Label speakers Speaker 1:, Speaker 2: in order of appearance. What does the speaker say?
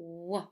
Speaker 1: 五